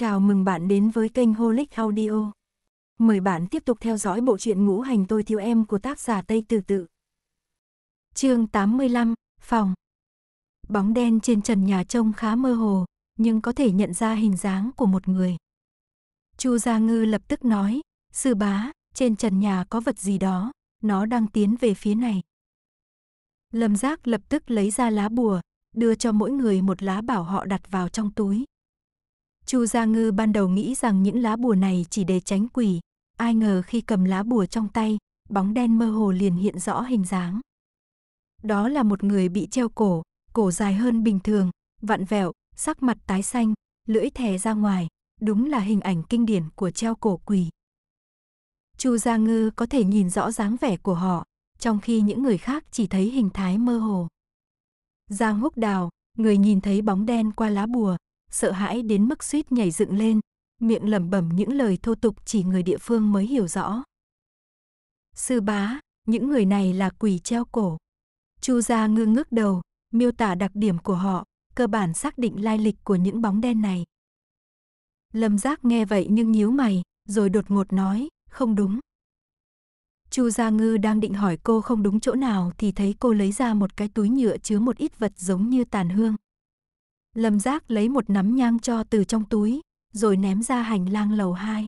Chào mừng bạn đến với kênh Holic Audio. Mời bạn tiếp tục theo dõi bộ truyện Ngũ Hành Tôi Thiếu Em của tác giả Tây Từ Tự. chương 85, Phòng Bóng đen trên trần nhà trông khá mơ hồ, nhưng có thể nhận ra hình dáng của một người. Chu Gia Ngư lập tức nói, sư bá, trên trần nhà có vật gì đó, nó đang tiến về phía này. Lâm Giác lập tức lấy ra lá bùa, đưa cho mỗi người một lá bảo họ đặt vào trong túi. Chu Gia Ngư ban đầu nghĩ rằng những lá bùa này chỉ để tránh quỷ, ai ngờ khi cầm lá bùa trong tay, bóng đen mơ hồ liền hiện rõ hình dáng. Đó là một người bị treo cổ, cổ dài hơn bình thường, vặn vẹo, sắc mặt tái xanh, lưỡi thè ra ngoài, đúng là hình ảnh kinh điển của treo cổ quỷ. Chu Gia Ngư có thể nhìn rõ dáng vẻ của họ, trong khi những người khác chỉ thấy hình thái mơ hồ. Giang Húc Đào, người nhìn thấy bóng đen qua lá bùa, sợ hãi đến mức suýt nhảy dựng lên, miệng lẩm bẩm những lời thô tục chỉ người địa phương mới hiểu rõ. Sư bá, những người này là quỷ treo cổ. Chu gia ngư ngước đầu, miêu tả đặc điểm của họ, cơ bản xác định lai lịch của những bóng đen này. Lâm Giác nghe vậy nhưng nhíu mày, rồi đột ngột nói, không đúng. Chu Gia Ngư đang định hỏi cô không đúng chỗ nào thì thấy cô lấy ra một cái túi nhựa chứa một ít vật giống như tàn hương. Lâm Giác lấy một nắm nhang cho từ trong túi, rồi ném ra hành lang lầu 2.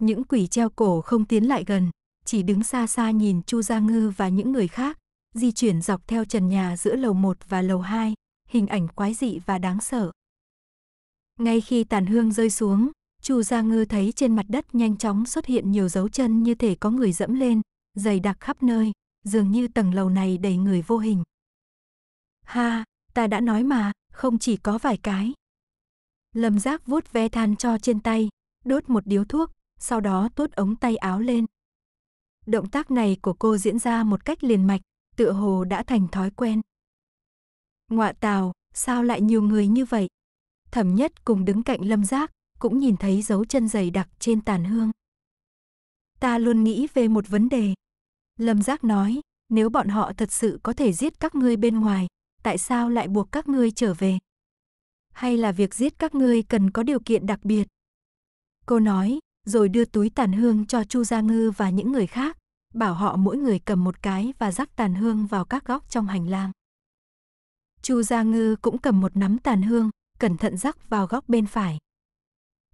Những quỷ treo cổ không tiến lại gần, chỉ đứng xa xa nhìn Chu Gia Ngư và những người khác, di chuyển dọc theo trần nhà giữa lầu 1 và lầu 2, hình ảnh quái dị và đáng sợ. Ngay khi tàn hương rơi xuống, Chu Gia Ngư thấy trên mặt đất nhanh chóng xuất hiện nhiều dấu chân như thể có người dẫm lên, dày đặc khắp nơi, dường như tầng lầu này đầy người vô hình. Ha, ta đã nói mà, không chỉ có vài cái. Lâm Giác vuốt ve than cho trên tay, đốt một điếu thuốc, sau đó tốt ống tay áo lên. Động tác này của cô diễn ra một cách liền mạch, tựa hồ đã thành thói quen. Ngoạ tào, sao lại nhiều người như vậy? Thẩm nhất cùng đứng cạnh lâm giác, cũng nhìn thấy dấu chân dày đặc trên tàn hương. Ta luôn nghĩ về một vấn đề. Lâm giác nói, nếu bọn họ thật sự có thể giết các ngươi bên ngoài, tại sao lại buộc các ngươi trở về? Hay là việc giết các ngươi cần có điều kiện đặc biệt? Cô nói, rồi đưa túi tàn hương cho Chu Gia Ngư và những người khác, bảo họ mỗi người cầm một cái và rắc tàn hương vào các góc trong hành lang. Chu Gia Ngư cũng cầm một nắm tàn hương, cẩn thận rắc vào góc bên phải.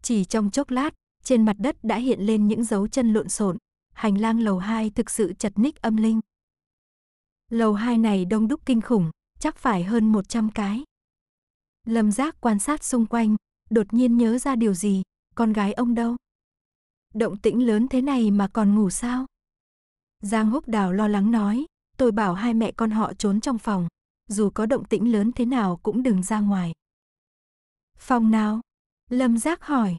Chỉ trong chốc lát, trên mặt đất đã hiện lên những dấu chân lộn xộn, hành lang lầu 2 thực sự chật ních âm linh. Lầu 2 này đông đúc kinh khủng, chắc phải hơn 100 cái. Lâm Giác quan sát xung quanh, đột nhiên nhớ ra điều gì, con gái ông đâu? Động tĩnh lớn thế này mà còn ngủ sao? Giang Húc Đào lo lắng nói, tôi bảo hai mẹ con họ trốn trong phòng, dù có động tĩnh lớn thế nào cũng đừng ra ngoài. Phòng nào? Lâm Giác hỏi.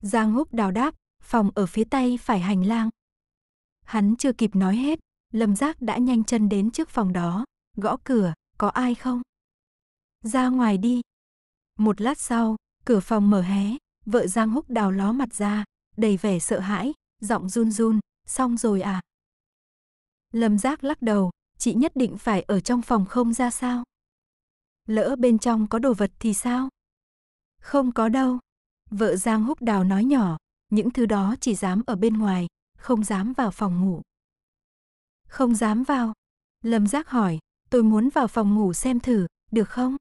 Giang Húc Đào đáp, phòng ở phía tây phải hành lang. Hắn chưa kịp nói hết, Lâm Giác đã nhanh chân đến trước phòng đó, gõ cửa, có ai không? Ra ngoài đi. Một lát sau, cửa phòng mở hé, vợ Giang Húc đào ló mặt ra, đầy vẻ sợ hãi, giọng run run, xong rồi à? Lâm Giác lắc đầu, chị nhất định phải ở trong phòng không ra sao? Lỡ bên trong có đồ vật thì sao? Không có đâu. Vợ Giang Húc Đào nói nhỏ, những thứ đó chỉ dám ở bên ngoài, không dám vào phòng ngủ. Không dám vào. Lâm Giác hỏi, tôi muốn vào phòng ngủ xem thử, được không?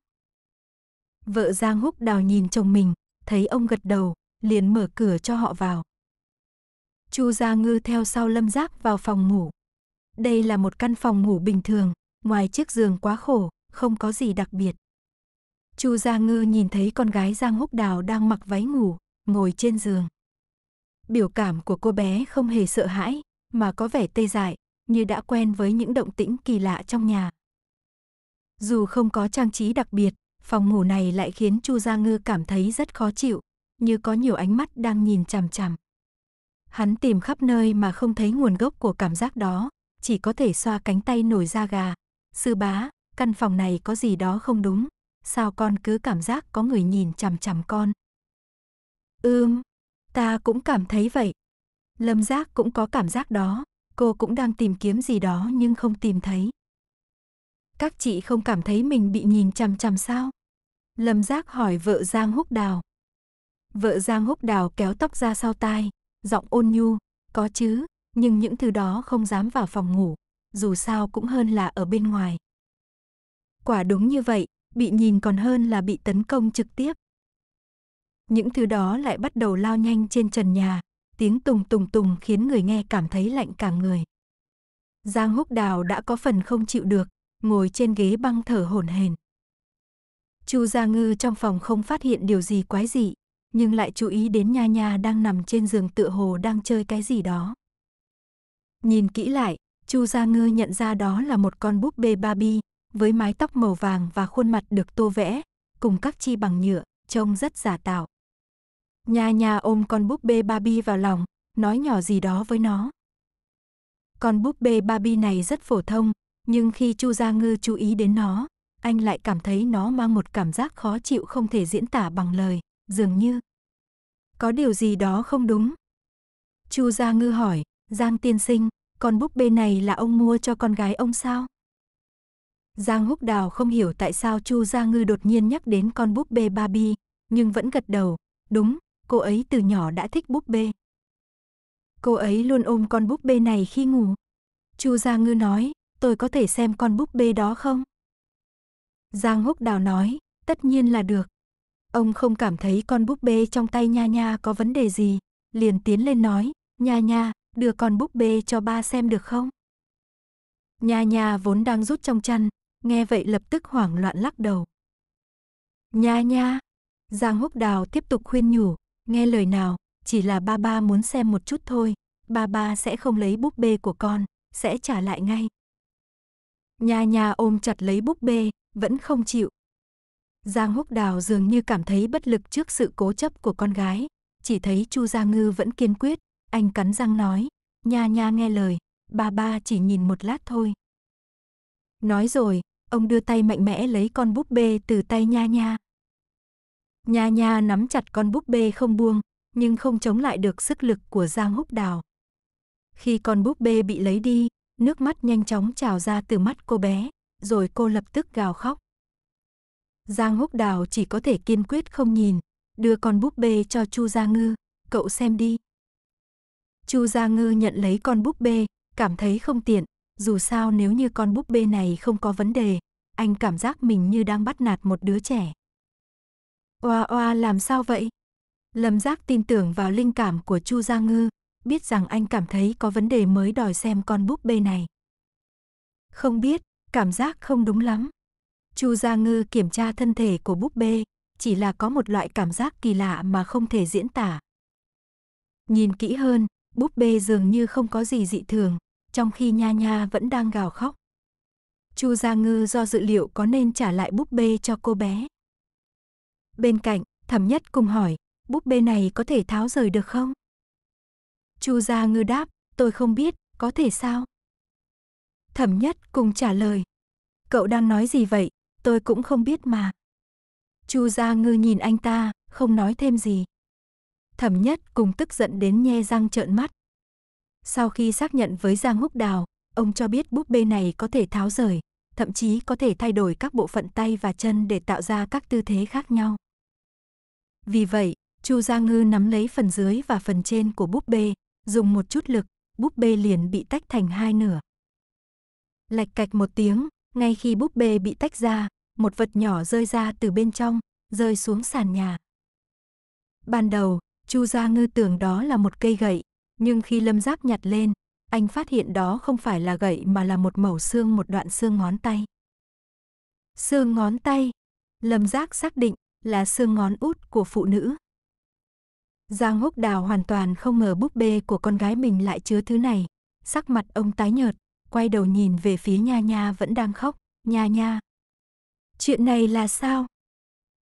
Vợ Giang Húc Đào nhìn chồng mình, thấy ông gật đầu, liền mở cửa cho họ vào. Chu Gia Ngư theo sau Lâm Giác vào phòng ngủ. Đây là một căn phòng ngủ bình thường, ngoài chiếc giường quá khổ, không có gì đặc biệt. Chu Gia Ngư nhìn thấy con gái Giang Húc Đào đang mặc váy ngủ, ngồi trên giường. Biểu cảm của cô bé không hề sợ hãi, mà có vẻ tê dại, như đã quen với những động tĩnh kỳ lạ trong nhà. Dù không có trang trí đặc biệt, phòng ngủ này lại khiến Chu Gia Ngư cảm thấy rất khó chịu, như có nhiều ánh mắt đang nhìn chằm chằm. Hắn tìm khắp nơi mà không thấy nguồn gốc của cảm giác đó, chỉ có thể xoa cánh tay nổi da gà. Sư bá, căn phòng này có gì đó không đúng, sao con cứ cảm giác có người nhìn chằm chằm con? Ưm, ta cũng cảm thấy vậy. Lâm Giác cũng có cảm giác đó, cô cũng đang tìm kiếm gì đó nhưng không tìm thấy. Các chị không cảm thấy mình bị nhìn chằm chằm sao? Lâm Giác hỏi vợ Giang Húc Đào. Vợ Giang Húc Đào kéo tóc ra sau tai, giọng ôn nhu, có chứ, nhưng những thứ đó không dám vào phòng ngủ, dù sao cũng hơn là ở bên ngoài. Quả đúng như vậy, bị nhìn còn hơn là bị tấn công trực tiếp. Những thứ đó lại bắt đầu lao nhanh trên trần nhà, tiếng tùng tùng tùng khiến người nghe cảm thấy lạnh cả người. Giang Húc Đào đã có phần không chịu được, ngồi trên ghế băng thở hổn hển. Chu Gia Ngư trong phòng không phát hiện điều gì quái dị, nhưng lại chú ý đến Nha Nha đang nằm trên giường tựa hồ đang chơi cái gì đó. Nhìn kỹ lại, Chu Gia Ngư nhận ra đó là một con búp bê Barbie, với mái tóc màu vàng và khuôn mặt được tô vẽ, cùng các chi bằng nhựa, trông rất giả tạo. Nha Nha ôm con búp bê Barbie vào lòng, nói nhỏ gì đó với nó. Con búp bê Barbie này rất phổ thông, nhưng khi Chu Gia Ngư chú ý đến nó, anh lại cảm thấy nó mang một cảm giác khó chịu không thể diễn tả bằng lời, dường như có điều gì đó không đúng. Chu Gia Ngư hỏi, Giang tiên sinh, con búp bê này là ông mua cho con gái ông sao? Giang Húc Đào không hiểu tại sao Chu Gia Ngư đột nhiên nhắc đến con búp bê Barbie, nhưng vẫn gật đầu, đúng, cô ấy từ nhỏ đã thích búp bê. Cô ấy luôn ôm con búp bê này khi ngủ. Chu Gia Ngư nói, tôi có thể xem con búp bê đó không? Giang Húc Đào nói, tất nhiên là được. Ông không cảm thấy con búp bê trong tay Nha Nha có vấn đề gì, liền tiến lên nói, Nha Nha, đưa con búp bê cho ba xem được không? Nha Nha vốn đang rút trong chăn, nghe vậy lập tức hoảng loạn lắc đầu. Nha Nha, Giang Húc Đào tiếp tục khuyên nhủ, nghe lời nào, chỉ là ba ba muốn xem một chút thôi, ba ba sẽ không lấy búp bê của con, sẽ trả lại ngay. Nha Nha ôm chặt lấy búp bê, vẫn không chịu. Giang Húc Đào dường như cảm thấy bất lực trước sự cố chấp của con gái, chỉ thấy Chu Gia Ngư vẫn kiên quyết, anh cắn răng nói, nha nha nghe lời, ba ba chỉ nhìn một lát thôi. Nói rồi, ông đưa tay mạnh mẽ lấy con búp bê từ tay nha nha. Nha nha nắm chặt con búp bê không buông, nhưng không chống lại được sức lực của Giang Húc Đào. Khi con búp bê bị lấy đi, nước mắt nhanh chóng trào ra từ mắt cô bé, rồi cô lập tức gào khóc. Giang Húc Đào chỉ có thể kiên quyết không nhìn, đưa con búp bê cho Chu Gia Ngư, cậu xem đi. Chu Gia Ngư nhận lấy con búp bê, cảm thấy không tiện, dù sao nếu như con búp bê này không có vấn đề, anh cảm giác mình như đang bắt nạt một đứa trẻ. Oa oa làm sao vậy? Lâm Giác tin tưởng vào linh cảm của Chu Gia Ngư, biết rằng anh cảm thấy có vấn đề mới đòi xem con búp bê này. Không biết, cảm giác không đúng lắm. Chu Gia Ngư kiểm tra thân thể của búp bê, chỉ là có một loại cảm giác kỳ lạ mà không thể diễn tả. Nhìn kỹ hơn, búp bê dường như không có gì dị thường, trong khi Nha Nha vẫn đang gào khóc. Chu Gia Ngư do dự liệu có nên trả lại búp bê cho cô bé. Bên cạnh, Thẩm Nhất cùng hỏi, búp bê này có thể tháo rời được không? Chu Gia Ngư đáp, tôi không biết, có thể sao? Thẩm Nhất cùng trả lời, cậu đang nói gì vậy, tôi cũng không biết mà. Chu Gia Ngư nhìn anh ta, không nói thêm gì. Thẩm Nhất cùng tức giận đến nhe răng trợn mắt. Sau khi xác nhận với Giang Húc Đào, ông cho biết búp bê này có thể tháo rời, thậm chí có thể thay đổi các bộ phận tay và chân để tạo ra các tư thế khác nhau. Vì vậy, Chu Gia Ngư nắm lấy phần dưới và phần trên của búp bê, dùng một chút lực, búp bê liền bị tách thành hai nửa. Lạch cạch một tiếng, ngay khi búp bê bị tách ra, một vật nhỏ rơi ra từ bên trong, rơi xuống sàn nhà. Ban đầu, Chu Gia Ngư tưởng đó là một cây gậy, nhưng khi Lâm Giác nhặt lên, anh phát hiện đó không phải là gậy mà là một mẩu xương một đoạn xương ngón tay. Xương ngón tay, Lâm Giác xác định là xương ngón út của phụ nữ. Giang Húc Đào hoàn toàn không ngờ búp bê của con gái mình lại chứa thứ này, sắc mặt ông tái nhợt, quay đầu nhìn về phía Nha Nha vẫn đang khóc, Nha Nha. Chuyện này là sao?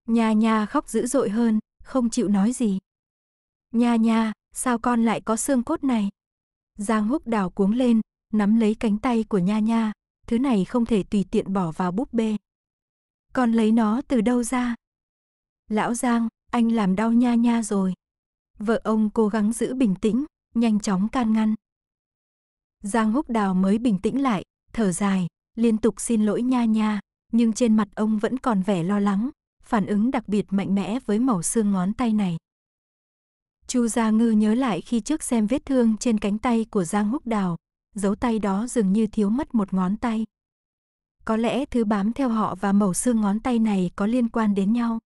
Nha Nha khóc dữ dội hơn, không chịu nói gì. Nha Nha, sao con lại có xương cốt này? Giang Húc đào cuống lên, nắm lấy cánh tay của Nha Nha, thứ này không thể tùy tiện bỏ vào búp bê. Con lấy nó từ đâu ra? Lão Giang, anh làm đau Nha Nha rồi. Vợ ông cố gắng giữ bình tĩnh, nhanh chóng can ngăn. Giang Húc Đào mới bình tĩnh lại, thở dài, liên tục xin lỗi Nha Nha, nhưng trên mặt ông vẫn còn vẻ lo lắng, phản ứng đặc biệt mạnh mẽ với màu xương ngón tay này. Chu Gia Ngư nhớ lại khi trước xem vết thương trên cánh tay của Giang Húc Đào, dấu tay đó dường như thiếu mất một ngón tay. Có lẽ thứ bám theo họ và mẩu xương ngón tay này có liên quan đến nhau.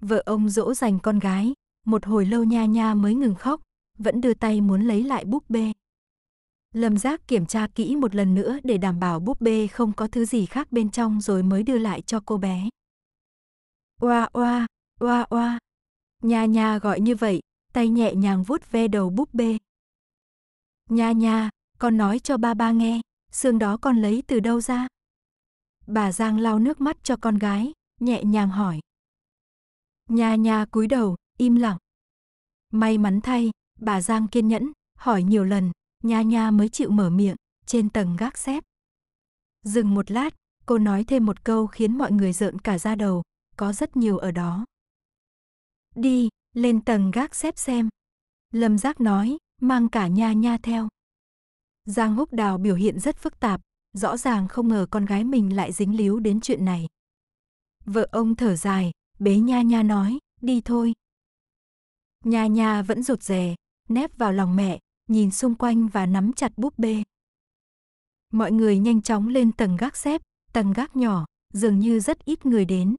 Vợ ông dỗ dành con gái, một hồi lâu nha nha mới ngừng khóc, vẫn đưa tay muốn lấy lại búp bê. Lâm Giác kiểm tra kỹ một lần nữa để đảm bảo búp bê không có thứ gì khác bên trong rồi mới đưa lại cho cô bé. Oa oa, oa oa. Nha nha gọi như vậy, tay nhẹ nhàng vuốt ve đầu búp bê. Nha nha, con nói cho ba ba nghe, xương đó con lấy từ đâu ra? Bà Giang lau nước mắt cho con gái, nhẹ nhàng hỏi. Nha nha cúi đầu, im lặng. May mắn thay, bà Giang kiên nhẫn, hỏi nhiều lần, nha nha mới chịu mở miệng, trên tầng gác xếp. Dừng một lát, cô nói thêm một câu khiến mọi người rợn cả da đầu, có rất nhiều ở đó. Đi, lên tầng gác xếp xem. Lâm Giác nói, mang cả nha nha theo. Giang Húc Đào biểu hiện rất phức tạp, rõ ràng không ngờ con gái mình lại dính líu đến chuyện này. Vợ ông thở dài, bế nha nha nói, đi thôi. Nha nha vẫn rụt rè, nép vào lòng mẹ, nhìn xung quanh và nắm chặt búp bê. Mọi người nhanh chóng lên tầng gác xếp, tầng gác nhỏ, dường như rất ít người đến.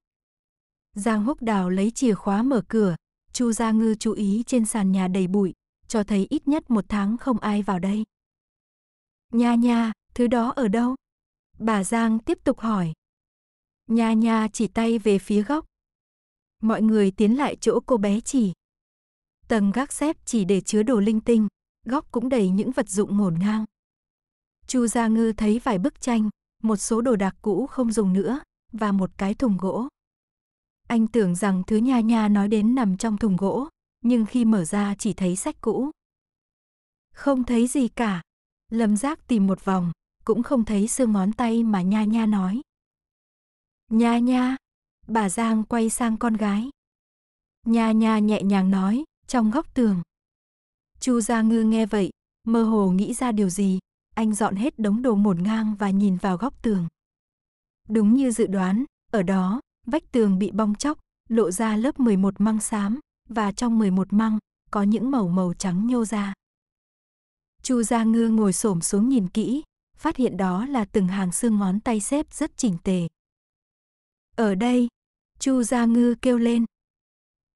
Giang Húc Đào lấy chìa khóa mở cửa, Chu Gia Ngư chú ý trên sàn nhà đầy bụi, cho thấy ít nhất một tháng không ai vào đây. Nha nha, thứ đó ở đâu? Bà Giang tiếp tục hỏi. Nha nha chỉ tay về phía góc. Mọi người tiến lại chỗ cô bé chỉ. Tầng gác xếp chỉ để chứa đồ linh tinh, góc cũng đầy những vật dụng ngổn ngang. Chu Gia Ngư thấy vài bức tranh, một số đồ đạc cũ không dùng nữa, và một cái thùng gỗ. Anh tưởng rằng thứ nha nha nói đến nằm trong thùng gỗ, nhưng khi mở ra chỉ thấy sách cũ. Không thấy gì cả. Lâm Giác tìm một vòng, cũng không thấy xương ngón tay mà nha nha nói. Nha nha, bà Giang quay sang con gái. Nha nha nhẹ nhàng nói, trong góc tường. Chu Gia Ngư nghe vậy, mơ hồ nghĩ ra điều gì, anh dọn hết đống đồ ngổn ngang và nhìn vào góc tường. Đúng như dự đoán, ở đó, vách tường bị bong chóc, lộ ra lớp 11 măng xám, và trong 11 măng, có những màu màu trắng nhô ra. Chu Gia Ngư ngồi xổm xuống nhìn kỹ, phát hiện đó là từng hàng xương ngón tay xếp rất chỉnh tề. Ở đây, Chu Gia Ngư kêu lên.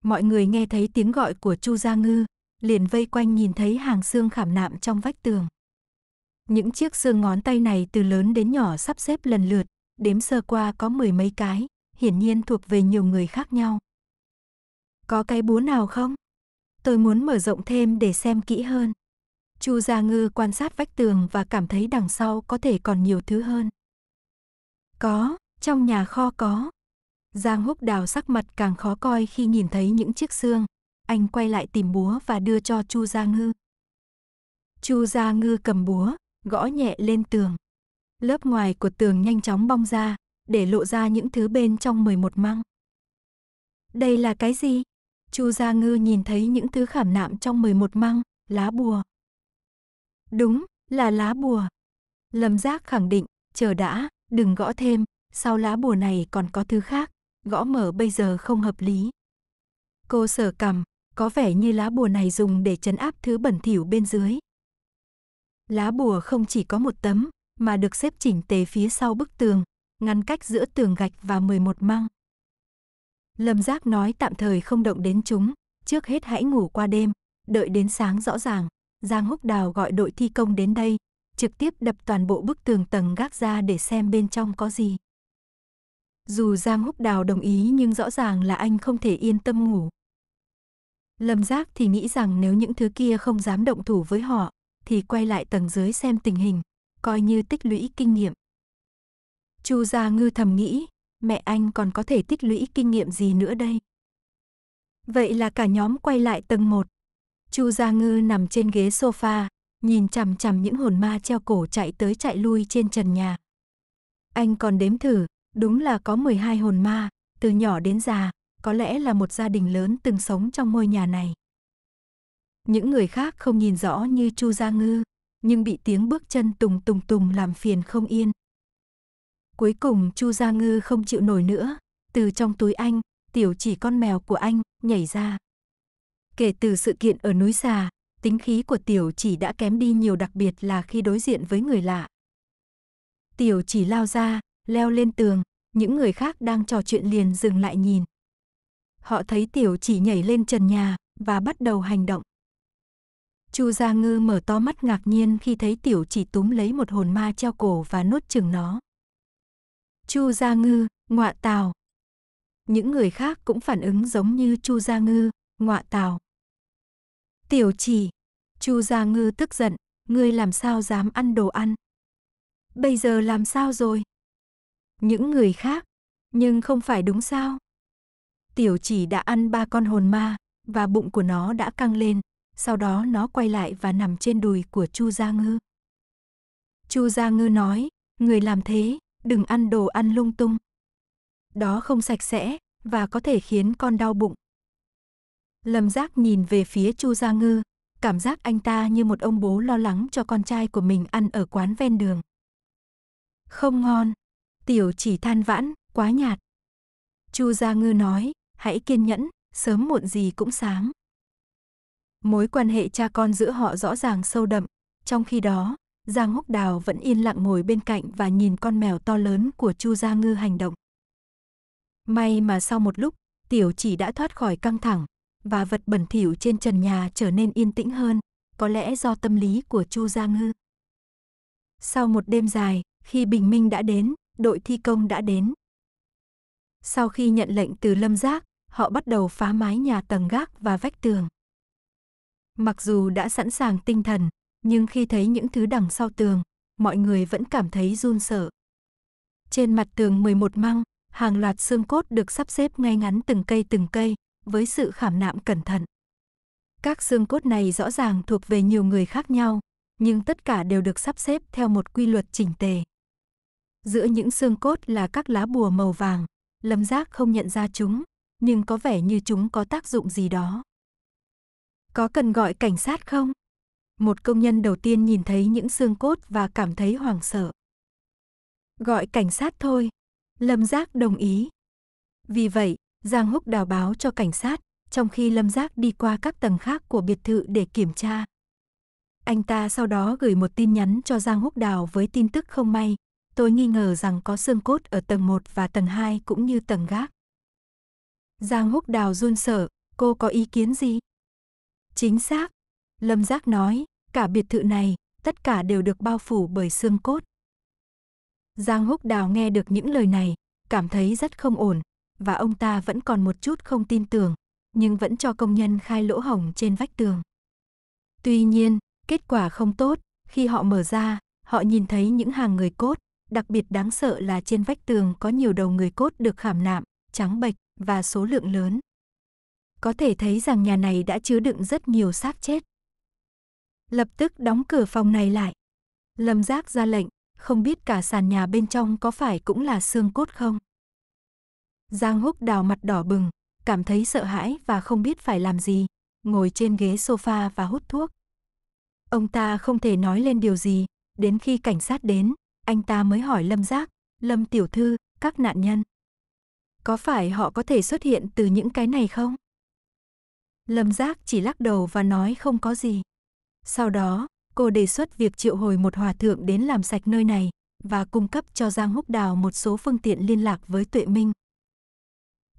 Mọi người nghe thấy tiếng gọi của Chu Gia Ngư, liền vây quanh nhìn thấy hàng xương khảm nạm trong vách tường. Những chiếc xương ngón tay này từ lớn đến nhỏ sắp xếp lần lượt, đếm sơ qua có mười mấy cái, hiển nhiên thuộc về nhiều người khác nhau. Có cái búa nào không? Tôi muốn mở rộng thêm để xem kỹ hơn. Chu Gia Ngư quan sát vách tường và cảm thấy đằng sau có thể còn nhiều thứ hơn. Có, trong nhà kho có. Giang Húc Đào sắc mặt càng khó coi khi nhìn thấy những chiếc xương. Anh quay lại tìm búa và đưa cho Chu Gia Ngư. Chu Gia Ngư cầm búa, gõ nhẹ lên tường. Lớp ngoài của tường nhanh chóng bong ra, để lộ ra những thứ bên trong 11 măng. Đây là cái gì? Chu Gia Ngư nhìn thấy những thứ khảm nạm trong 11 măng, lá bùa. Đúng, là lá bùa. Lâm Giác khẳng định, chờ đã, đừng gõ thêm, sau lá bùa này còn có thứ khác, gõ mở bây giờ không hợp lý. Cô sở cầm, có vẻ như lá bùa này dùng để chấn áp thứ bẩn thỉu bên dưới. Lá bùa không chỉ có một tấm, mà được xếp chỉnh tề phía sau bức tường, ngăn cách giữa tường gạch và 11 măng. Lâm Giác nói tạm thời không động đến chúng, trước hết hãy ngủ qua đêm, đợi đến sáng rõ ràng. Giang Húc Đào gọi đội thi công đến đây, trực tiếp đập toàn bộ bức tường tầng gác ra để xem bên trong có gì. Dù Giang Húc Đào đồng ý nhưng rõ ràng là anh không thể yên tâm ngủ. Lâm Giác thì nghĩ rằng nếu những thứ kia không dám động thủ với họ, thì quay lại tầng dưới xem tình hình, coi như tích lũy kinh nghiệm. Chu Gia Ngư thầm nghĩ, mẹ anh còn có thể tích lũy kinh nghiệm gì nữa đây? Vậy là cả nhóm quay lại tầng 1. Chu Gia Ngư nằm trên ghế sofa, nhìn chằm chằm những hồn ma treo cổ chạy tới chạy lui trên trần nhà. Anh còn đếm thử, đúng là có 12 hồn ma, từ nhỏ đến già, có lẽ là một gia đình lớn từng sống trong ngôi nhà này. Những người khác không nhìn rõ như Chu Gia Ngư, nhưng bị tiếng bước chân tùng tùng tùng làm phiền không yên. Cuối cùng Chu Gia Ngư không chịu nổi nữa, từ trong túi anh, tiểu chỉ con mèo của anh, nhảy ra. Kể từ sự kiện ở núi xà, tính khí của tiểu chỉ đã kém đi nhiều đặc biệt là khi đối diện với người lạ. Tiểu chỉ lao ra, leo lên tường, những người khác đang trò chuyện liền dừng lại nhìn. Họ thấy tiểu chỉ nhảy lên trần nhà và bắt đầu hành động. Chu Gia Ngư mở to mắt ngạc nhiên khi thấy tiểu chỉ túm lấy một hồn ma treo cổ và nuốt chừng nó. Chu Gia Ngư, ngọa tào. Những người khác cũng phản ứng giống như Chu Gia Ngư, ngọa tào. Tiểu chỉ, Chu Gia Ngư tức giận, ngươi làm sao dám ăn đồ ăn? Bây giờ làm sao rồi? Những người khác, nhưng không phải đúng sao? Tiểu chỉ đã ăn ba con hồn ma, và bụng của nó đã căng lên, sau đó nó quay lại và nằm trên đùi của Chu Gia Ngư. Chu Gia Ngư nói, người làm thế, đừng ăn đồ ăn lung tung. Đó không sạch sẽ, và có thể khiến con đau bụng. Lâm Giác nhìn về phía Chu Gia Ngư, cảm giác anh ta như một ông bố lo lắng cho con trai của mình ăn ở quán ven đường. Không ngon, tiểu chỉ than vãn, quá nhạt. Chu Gia Ngư nói, hãy kiên nhẫn, sớm muộn gì cũng sáng. Mối quan hệ cha con giữa họ rõ ràng sâu đậm, trong khi đó, Giang Húc Đào vẫn yên lặng ngồi bên cạnh và nhìn con mèo to lớn của Chu Gia Ngư hành động. May mà sau một lúc, tiểu chỉ đã thoát khỏi căng thẳng, và vật bẩn thỉu trên trần nhà trở nên yên tĩnh hơn, có lẽ do tâm lý của Chu Gia Ngư. Sau một đêm dài, khi bình minh đã đến, đội thi công đã đến. Sau khi nhận lệnh từ Lâm Giác, họ bắt đầu phá mái nhà tầng gác và vách tường. Mặc dù đã sẵn sàng tinh thần, nhưng khi thấy những thứ đằng sau tường, mọi người vẫn cảm thấy run sợ. Trên mặt tường 11 măng, hàng loạt xương cốt được sắp xếp ngay ngắn từng cây từng cây, với sự khảm nạm cẩn thận. Các xương cốt này rõ ràng thuộc về nhiều người khác nhau, nhưng tất cả đều được sắp xếp theo một quy luật chỉnh tề. Giữa những xương cốt là các lá bùa màu vàng, Lâm Giác không nhận ra chúng, nhưng có vẻ như chúng có tác dụng gì đó. Có cần gọi cảnh sát không? Một công nhân đầu tiên nhìn thấy những xương cốt và cảm thấy hoảng sợ. Gọi cảnh sát thôi. Lâm Giác đồng ý. Vì vậy, Giang Húc đào báo cho cảnh sát, trong khi Lâm Giác đi qua các tầng khác của biệt thự để kiểm tra. Anh ta sau đó gửi một tin nhắn cho Giang Húc Đào với tin tức không may. Tôi nghi ngờ rằng có xương cốt ở tầng 1 và tầng 2 cũng như tầng gác. Giang Húc Đào run sợ, cô có ý kiến gì? Chính xác. Lâm Giác nói, cả biệt thự này, tất cả đều được bao phủ bởi xương cốt. Giang Húc Đào nghe được những lời này, cảm thấy rất không ổn, và ông ta vẫn còn một chút không tin tưởng, nhưng vẫn cho công nhân khai lỗ hổng trên vách tường. Tuy nhiên, kết quả không tốt, khi họ mở ra, họ nhìn thấy những hàng người cốt, đặc biệt đáng sợ là trên vách tường có nhiều đầu người cốt được khảm nạm, trắng bệch và số lượng lớn. Có thể thấy rằng nhà này đã chứa đựng rất nhiều xác chết. Lập tức đóng cửa phòng này lại. Lâm Giác ra lệnh, không biết cả sàn nhà bên trong có phải cũng là xương cốt không? Giang Húc đào mặt đỏ bừng, cảm thấy sợ hãi và không biết phải làm gì, ngồi trên ghế sofa và hút thuốc. Ông ta không thể nói lên điều gì, đến khi cảnh sát đến, anh ta mới hỏi Lâm Giác, Lâm Tiểu Thư, các nạn nhân. Có phải họ có thể xuất hiện từ những cái này không? Lâm Giác chỉ lắc đầu và nói không có gì. Sau đó, cô đề xuất việc triệu hồi một hòa thượng đến làm sạch nơi này và cung cấp cho Giang Húc Đào một số phương tiện liên lạc với Tuệ Minh.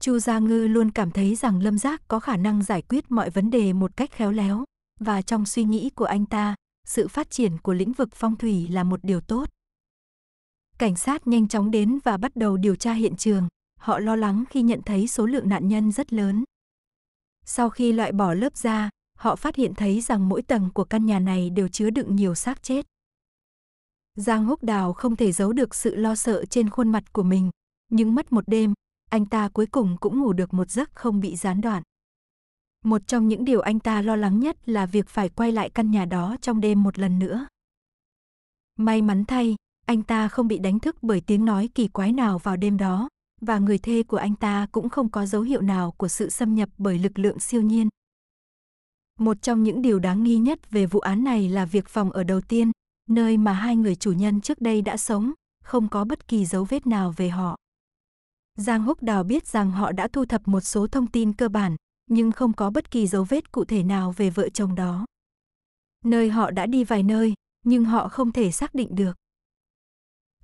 Chu Gia Ngư luôn cảm thấy rằng Lâm Giác có khả năng giải quyết mọi vấn đề một cách khéo léo, và trong suy nghĩ của anh ta, sự phát triển của lĩnh vực phong thủy là một điều tốt. Cảnh sát nhanh chóng đến và bắt đầu điều tra hiện trường, họ lo lắng khi nhận thấy số lượng nạn nhân rất lớn. Sau khi loại bỏ lớp da, họ phát hiện thấy rằng mỗi tầng của căn nhà này đều chứa đựng nhiều xác chết. Giang Húc Đào không thể giấu được sự lo sợ trên khuôn mặt của mình, nhưng mất một đêm, anh ta cuối cùng cũng ngủ được một giấc không bị gián đoạn. Một trong những điều anh ta lo lắng nhất là việc phải quay lại căn nhà đó trong đêm một lần nữa. May mắn thay, anh ta không bị đánh thức bởi tiếng nói kỳ quái nào vào đêm đó, và người thê của anh ta cũng không có dấu hiệu nào của sự xâm nhập bởi lực lượng siêu nhiên. Một trong những điều đáng nghi nhất về vụ án này là việc phòng ở đầu tiên, nơi mà hai người chủ nhân trước đây đã sống, không có bất kỳ dấu vết nào về họ. Giang Húc Đào biết rằng họ đã thu thập một số thông tin cơ bản, nhưng không có bất kỳ dấu vết cụ thể nào về vợ chồng đó. Nơi họ đã đi vài nơi, nhưng họ không thể xác định được.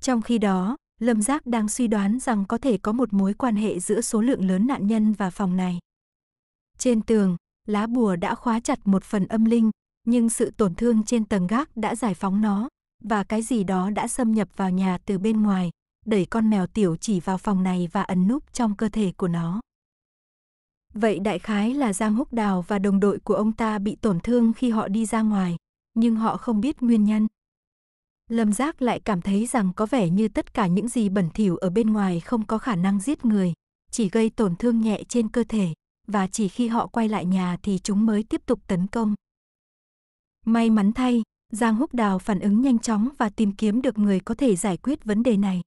Trong khi đó, Lâm Giác đang suy đoán rằng có thể có một mối quan hệ giữa số lượng lớn nạn nhân và phòng này. Trên tường, lá bùa đã khóa chặt một phần âm linh, nhưng sự tổn thương trên tầng gác đã giải phóng nó, và cái gì đó đã xâm nhập vào nhà từ bên ngoài, đẩy con mèo tiểu chỉ vào phòng này và ẩn núp trong cơ thể của nó. Vậy đại khái là Giang Húc Đào và đồng đội của ông ta bị tổn thương khi họ đi ra ngoài, nhưng họ không biết nguyên nhân. Lâm Giác lại cảm thấy rằng có vẻ như tất cả những gì bẩn thỉu ở bên ngoài không có khả năng giết người, chỉ gây tổn thương nhẹ trên cơ thể, và chỉ khi họ quay lại nhà thì chúng mới tiếp tục tấn công. May mắn thay, Giang Húc Đào phản ứng nhanh chóng và tìm kiếm được người có thể giải quyết vấn đề này.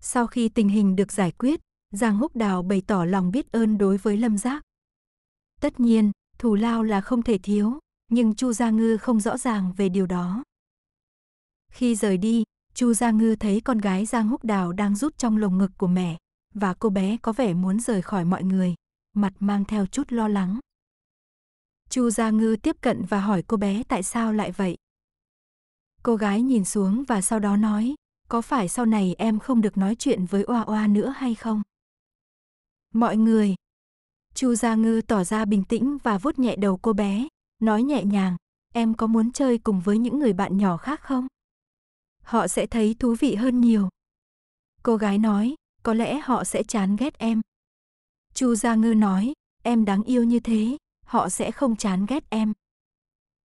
Sau khi tình hình được giải quyết, Giang Húc Đào bày tỏ lòng biết ơn đối với Lâm Giác. Tất nhiên, thù lao là không thể thiếu, nhưng Chu Gia Ngư không rõ ràng về điều đó. Khi rời đi, Chu Gia Ngư thấy con gái Giang Húc Đào đang rút trong lồng ngực của mẹ, và cô bé có vẻ muốn rời khỏi mọi người, mặt mang theo chút lo lắng. Chu Gia Ngư tiếp cận và hỏi cô bé tại sao lại vậy. Cô gái nhìn xuống và sau đó nói, có phải sau này em không được nói chuyện với Oa Oa nữa hay không? Mọi người. Chu Gia Ngư tỏ ra bình tĩnh và vuốt nhẹ đầu cô bé, nói nhẹ nhàng, em có muốn chơi cùng với những người bạn nhỏ khác không? Họ sẽ thấy thú vị hơn nhiều. Cô gái nói, có lẽ họ sẽ chán ghét em. Chu Gia Ngư nói, em đáng yêu như thế, họ sẽ không chán ghét em.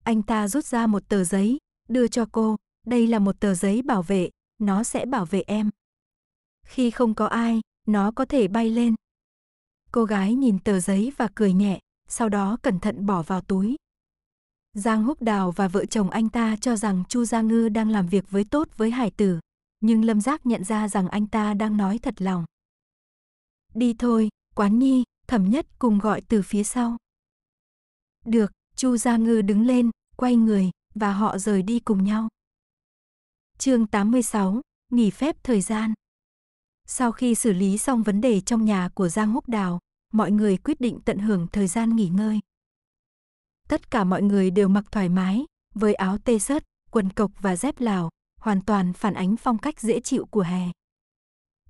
Anh ta rút ra một tờ giấy, đưa cho cô, đây là một tờ giấy bảo vệ, nó sẽ bảo vệ em. Khi không có ai, nó có thể bay lên. Cô gái nhìn tờ giấy và cười nhẹ, sau đó cẩn thận bỏ vào túi. Giang Húc Đào và vợ chồng anh ta cho rằng Chu Gia Ngư đang làm việc với tốt với Hải Tử, nhưng Lâm Giác nhận ra rằng anh ta đang nói thật lòng. Đi thôi, Quán Nhi, Thẩm Nhất cùng gọi từ phía sau. Được, Chu Gia Ngư đứng lên, quay người, và họ rời đi cùng nhau. chương 86, nghỉ phép thời gian. Sau khi xử lý xong vấn đề trong nhà của Giang Húc Đào, mọi người quyết định tận hưởng thời gian nghỉ ngơi. Tất cả mọi người đều mặc thoải mái, với áo tê sớt, quần cộc và dép lào, hoàn toàn phản ánh phong cách dễ chịu của hè.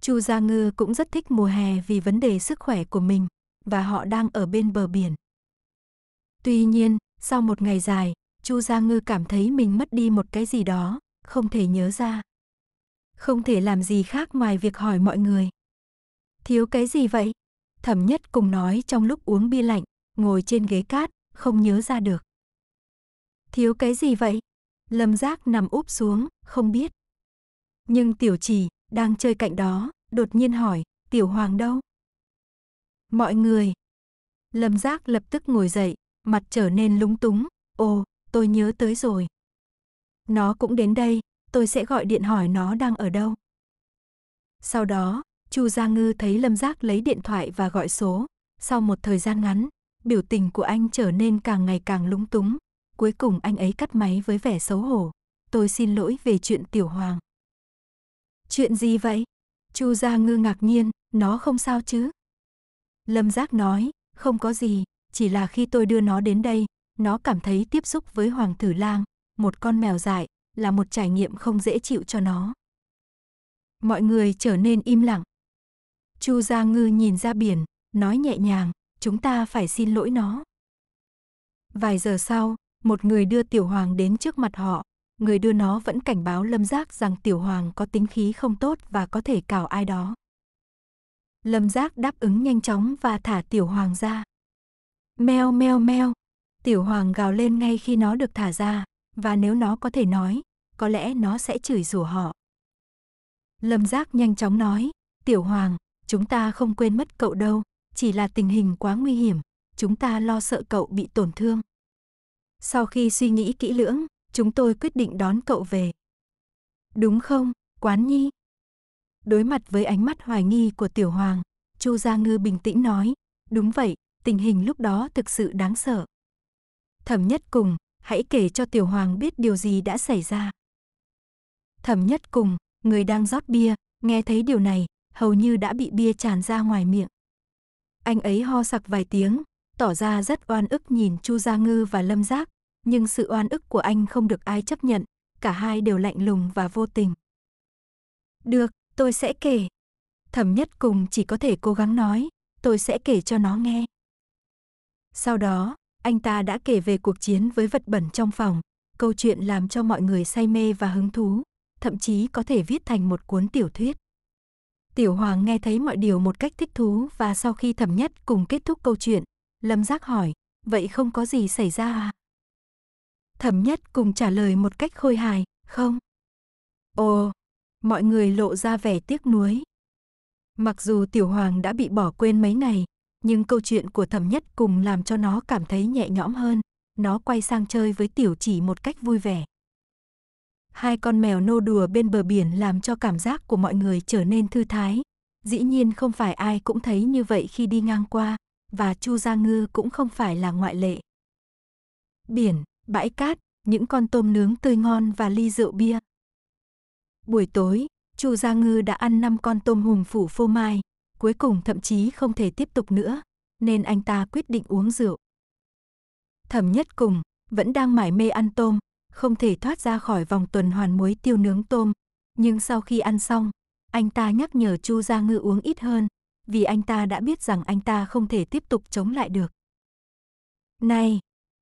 Chu Gia Ngư cũng rất thích mùa hè vì vấn đề sức khỏe của mình, và họ đang ở bên bờ biển. Tuy nhiên, sau một ngày dài, Chu Gia Ngư cảm thấy mình mất đi một cái gì đó, không thể nhớ ra. Không thể làm gì khác ngoài việc hỏi mọi người. Thiếu cái gì vậy? Thẩm nhất cùng nói trong lúc uống bia lạnh, ngồi trên ghế cát, không nhớ ra được. Thiếu cái gì vậy? Lâm Giác nằm úp xuống, không biết. Nhưng Tiểu Trì đang chơi cạnh đó, đột nhiên hỏi, Tiểu Hoàng đâu? Mọi người. Lâm Giác lập tức ngồi dậy, mặt trở nên lúng túng, ồ, tôi nhớ tới rồi. Nó cũng đến đây, tôi sẽ gọi điện hỏi nó đang ở đâu. Sau đó, Chu Gia Ngư thấy Lâm Giác lấy điện thoại và gọi số, sau một thời gian ngắn, biểu tình của anh trở nên càng ngày càng lúng túng, cuối cùng anh ấy cắt máy với vẻ xấu hổ, tôi xin lỗi về chuyện Tiểu Hoàng. Chuyện gì vậy? Chu Gia Ngư ngạc nhiên, nó không sao chứ? Lâm Giác nói, không có gì, chỉ là khi tôi đưa nó đến đây, nó cảm thấy tiếp xúc với Hoàng Tử Lang, một con mèo dại, là một trải nghiệm không dễ chịu cho nó. Mọi người trở nên im lặng. Chu Gia Ngư nhìn ra biển, nói nhẹ nhàng, chúng ta phải xin lỗi nó. Vài giờ sau, một người đưa Tiểu Hoàng đến trước mặt họ, người đưa nó vẫn cảnh báo Lâm Giác rằng Tiểu Hoàng có tính khí không tốt và có thể cào ai đó. Lâm Giác đáp ứng nhanh chóng và thả Tiểu Hoàng ra. Meo meo meo, Tiểu Hoàng gào lên ngay khi nó được thả ra, và nếu nó có thể nói, có lẽ nó sẽ chửi rủa họ. Lâm Giác nhanh chóng nói, Tiểu Hoàng, chúng ta không quên mất cậu đâu, chỉ là tình hình quá nguy hiểm, chúng ta lo sợ cậu bị tổn thương. Sau khi suy nghĩ kỹ lưỡng, chúng tôi quyết định đón cậu về. Đúng không, Quán Nhi? Đối mặt với ánh mắt hoài nghi của Tiểu Hoàng, Chu Gia Ngư bình tĩnh nói, đúng vậy, tình hình lúc đó thực sự đáng sợ. Thẩm nhất cùng, hãy kể cho Tiểu Hoàng biết điều gì đã xảy ra. Thẩm nhất cùng, người đang rót bia, nghe thấy điều này, hầu như đã bị bia tràn ra ngoài miệng. Anh ấy ho sặc vài tiếng, tỏ ra rất oan ức nhìn Chu Gia Ngư và Lâm Giác, nhưng sự oan ức của anh không được ai chấp nhận, cả hai đều lạnh lùng và vô tình. Được, tôi sẽ kể. Thẩm nhất cùng chỉ có thể cố gắng nói, tôi sẽ kể cho nó nghe. Sau đó, anh ta đã kể về cuộc chiến với vật bẩn trong phòng, câu chuyện làm cho mọi người say mê và hứng thú, thậm chí có thể viết thành một cuốn tiểu thuyết. Tiểu Hoàng nghe thấy mọi điều một cách thích thú và sau khi thẩm nhất cùng kết thúc câu chuyện, Lâm Giác hỏi, vậy không có gì xảy ra à? Thẩm nhất cùng trả lời một cách khôi hài, không. Ồ, mọi người lộ ra vẻ tiếc nuối. Mặc dù Tiểu Hoàng đã bị bỏ quên mấy ngày, nhưng câu chuyện của thẩm nhất cùng làm cho nó cảm thấy nhẹ nhõm hơn, nó quay sang chơi với Tiểu chỉ một cách vui vẻ. Hai con mèo nô đùa bên bờ biển làm cho cảm giác của mọi người trở nên thư thái. Dĩ nhiên không phải ai cũng thấy như vậy khi đi ngang qua, và Chu Gia Ngư cũng không phải là ngoại lệ. Biển, bãi cát, những con tôm nướng tươi ngon và ly rượu bia. Buổi tối, Chu Gia Ngư đã ăn 5 con tôm hùm phủ phô mai, cuối cùng thậm chí không thể tiếp tục nữa, nên anh ta quyết định uống rượu. Thẩm nhất cùng, vẫn đang mải mê ăn tôm, không thể thoát ra khỏi vòng tuần hoàn muối tiêu nướng tôm, nhưng sau khi ăn xong, anh ta nhắc nhở Chu Gia Ngư uống ít hơn, vì anh ta đã biết rằng anh ta không thể tiếp tục chống lại được. Này,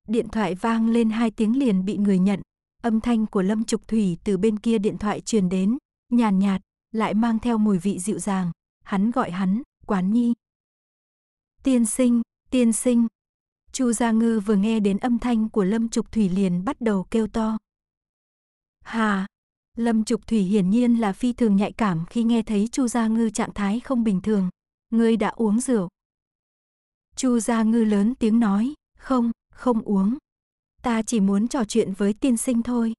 điện thoại vang lên hai tiếng liền bị người nhận, âm thanh của Lâm Trục Thủy từ bên kia điện thoại truyền đến, nhàn nhạt, lại mang theo mùi vị dịu dàng, hắn gọi hắn, Quán Nhi. Tiên sinh, tiên sinh, Chu Gia Ngư vừa nghe đến âm thanh của Lâm Trục Thủy liền bắt đầu kêu to. Hà, Lâm Trục Thủy hiển nhiên là phi thường nhạy cảm khi nghe thấy Chu Gia Ngư trạng thái không bình thường. Ngươi đã uống rượu. Chu Gia Ngư lớn tiếng nói, không, không uống. Ta chỉ muốn trò chuyện với tiên sinh thôi.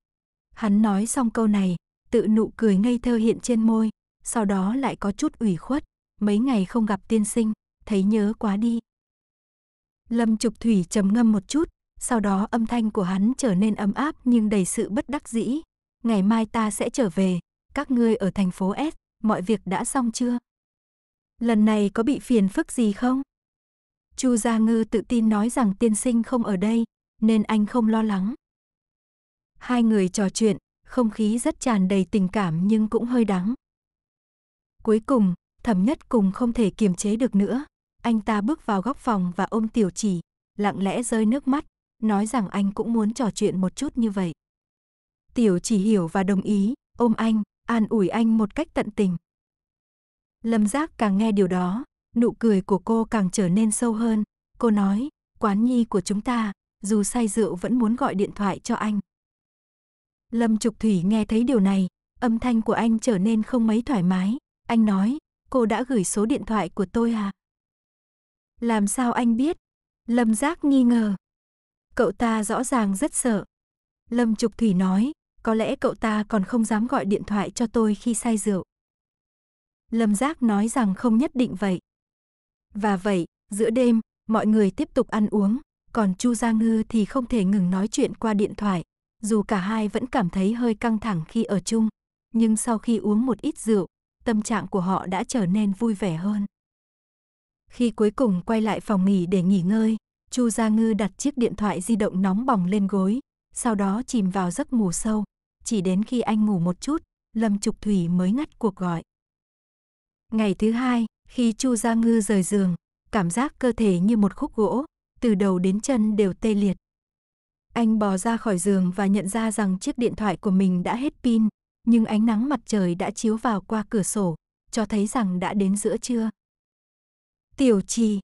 Hắn nói xong câu này, tự nụ cười ngây thơ hiện trên môi, sau đó lại có chút ủy khuất. Mấy ngày không gặp tiên sinh, thấy nhớ quá đi. Lâm Trục Thủy trầm ngâm một chút, sau đó âm thanh của hắn trở nên ấm áp nhưng đầy sự bất đắc dĩ. Ngày mai ta sẽ trở về, các ngươi ở thành phố S, mọi việc đã xong chưa? Lần này có bị phiền phức gì không? Chu Gia Ngư tự tin nói rằng tiên sinh không ở đây, nên anh không lo lắng. Hai người trò chuyện, không khí rất tràn đầy tình cảm nhưng cũng hơi đắng. Cuối cùng, thẩm nhất cùng không thể kiềm chế được nữa, anh ta bước vào góc phòng và ôm tiểu chỉ, lặng lẽ rơi nước mắt, nói rằng anh cũng muốn trò chuyện một chút như vậy. Tiểu chỉ hiểu và đồng ý, ôm anh, an ủi anh một cách tận tình. Lâm Giác càng nghe điều đó, nụ cười của cô càng trở nên sâu hơn. Cô nói, quán nhi của chúng ta, dù say rượu vẫn muốn gọi điện thoại cho anh. Lâm Trục Thủy nghe thấy điều này, âm thanh của anh trở nên không mấy thoải mái. Anh nói, cô đã gửi số điện thoại của tôi à? Làm sao anh biết? Lâm Giác nghi ngờ. Cậu ta rõ ràng rất sợ. Lâm Trục Thủy nói, có lẽ cậu ta còn không dám gọi điện thoại cho tôi khi say rượu. Lâm Giác nói rằng không nhất định vậy. Và vậy, giữa đêm, mọi người tiếp tục ăn uống, còn Chu Gia Ngư thì không thể ngừng nói chuyện qua điện thoại, dù cả hai vẫn cảm thấy hơi căng thẳng khi ở chung, nhưng sau khi uống một ít rượu, tâm trạng của họ đã trở nên vui vẻ hơn. Khi cuối cùng quay lại phòng nghỉ để nghỉ ngơi, Chu Gia Ngư đặt chiếc điện thoại di động nóng bỏng lên gối, sau đó chìm vào giấc ngủ sâu. Chỉ đến khi anh ngủ một chút, Lâm Trục Thủy mới ngắt cuộc gọi. Ngày thứ hai, khi Chu Gia Ngư rời giường, cảm giác cơ thể như một khúc gỗ, từ đầu đến chân đều tê liệt. Anh bò ra khỏi giường và nhận ra rằng chiếc điện thoại của mình đã hết pin, nhưng ánh nắng mặt trời đã chiếu vào qua cửa sổ, cho thấy rằng đã đến giữa trưa. Tiểu trì,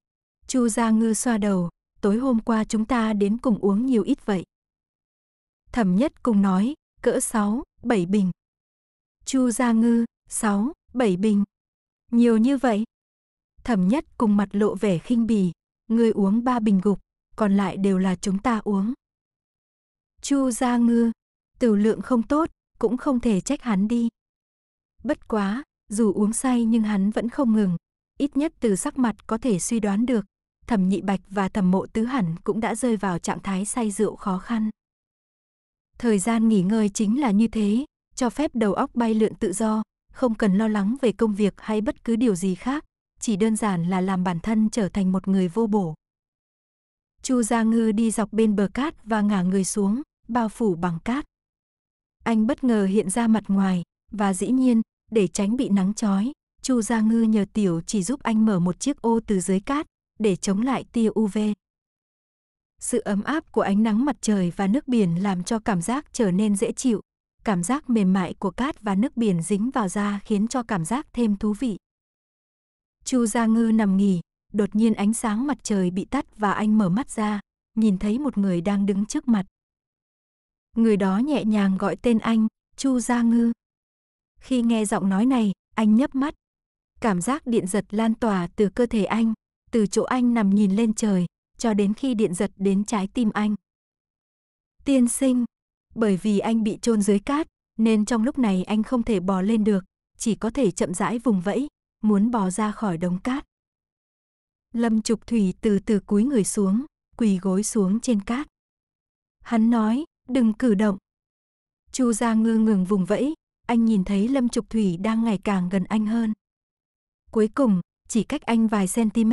Chu Gia Ngư xoa đầu, tối hôm qua chúng ta đến cùng uống nhiều ít vậy. Thẩm nhất cùng nói, cỡ 6, 7 bình. Chu Gia Ngư, 6, 7 bình. Nhiều như vậy. Thẩm nhất cùng mặt lộ vẻ khinh bỉ, ngươi uống ba bình gục, còn lại đều là chúng ta uống. Chu Gia Ngư, tử lượng không tốt, cũng không thể trách hắn đi. Bất quá, dù uống say nhưng hắn vẫn không ngừng, ít nhất từ sắc mặt có thể suy đoán được, thẩm nhị bạch và thẩm mộ tứ hẳn cũng đã rơi vào trạng thái say rượu khó khăn. Thời gian nghỉ ngơi chính là như thế, cho phép đầu óc bay lượn tự do, không cần lo lắng về công việc hay bất cứ điều gì khác, chỉ đơn giản là làm bản thân trở thành một người vô bổ. Chu Gia Ngư đi dọc bên bờ cát và ngả người xuống, bao phủ bằng cát. Anh bất ngờ hiện ra mặt ngoài, và dĩ nhiên, để tránh bị nắng chói, Chu Gia Ngư nhờ Tiểu chỉ giúp anh mở một chiếc ô từ dưới cát, để chống lại tia UV. Sự ấm áp của ánh nắng mặt trời và nước biển làm cho cảm giác trở nên dễ chịu. Cảm giác mềm mại của cát và nước biển dính vào da khiến cho cảm giác thêm thú vị. Chu Gia Ngư nằm nghỉ, đột nhiên ánh sáng mặt trời bị tắt và anh mở mắt ra, nhìn thấy một người đang đứng trước mặt. Người đó nhẹ nhàng gọi tên anh, Chu Gia Ngư. Khi nghe giọng nói này, anh nhấp mắt. Cảm giác điện giật lan tỏa từ cơ thể anh, từ chỗ anh nằm nhìn lên trời, cho đến khi điện giật đến trái tim anh. Tiên sinh, bởi vì anh bị chôn dưới cát, nên trong lúc này anh không thể bò lên được, chỉ có thể chậm rãi vùng vẫy, muốn bò ra khỏi đống cát. Lâm Trục Thủy từ từ cúi người xuống, quỳ gối xuống trên cát. Hắn nói, đừng cử động. Chu Gia Ngư ngừng vùng vẫy, anh nhìn thấy Lâm Trục Thủy đang ngày càng gần anh hơn. Cuối cùng, chỉ cách anh vài cm,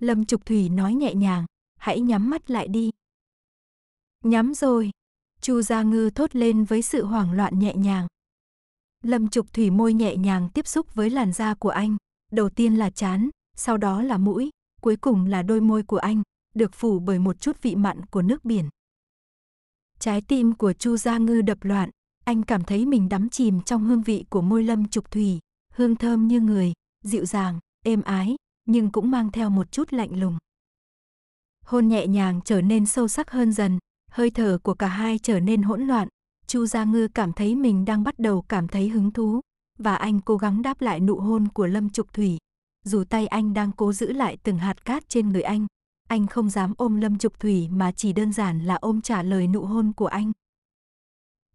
Lâm Trục Thủy nói nhẹ nhàng, hãy nhắm mắt lại đi. Nhắm rồi. Chu Gia Ngư thốt lên với sự hoảng loạn nhẹ nhàng. Lâm Trục Thủy môi nhẹ nhàng tiếp xúc với làn da của anh, đầu tiên là chán, sau đó là mũi, cuối cùng là đôi môi của anh, được phủ bởi một chút vị mặn của nước biển. Trái tim của Chu Gia Ngư đập loạn, anh cảm thấy mình đắm chìm trong hương vị của môi Lâm Trục Thủy, hương thơm như người, dịu dàng, êm ái, nhưng cũng mang theo một chút lạnh lùng. Hôn nhẹ nhàng trở nên sâu sắc hơn dần, hơi thở của cả hai trở nên hỗn loạn. Chu Gia Ngư cảm thấy mình đang bắt đầu cảm thấy hứng thú, và anh cố gắng đáp lại nụ hôn của Lâm Trục Thủy. Dù tay anh đang cố giữ lại từng hạt cát trên người anh, anh không dám ôm Lâm Trục Thủy mà chỉ đơn giản là ôm trả lời nụ hôn của anh.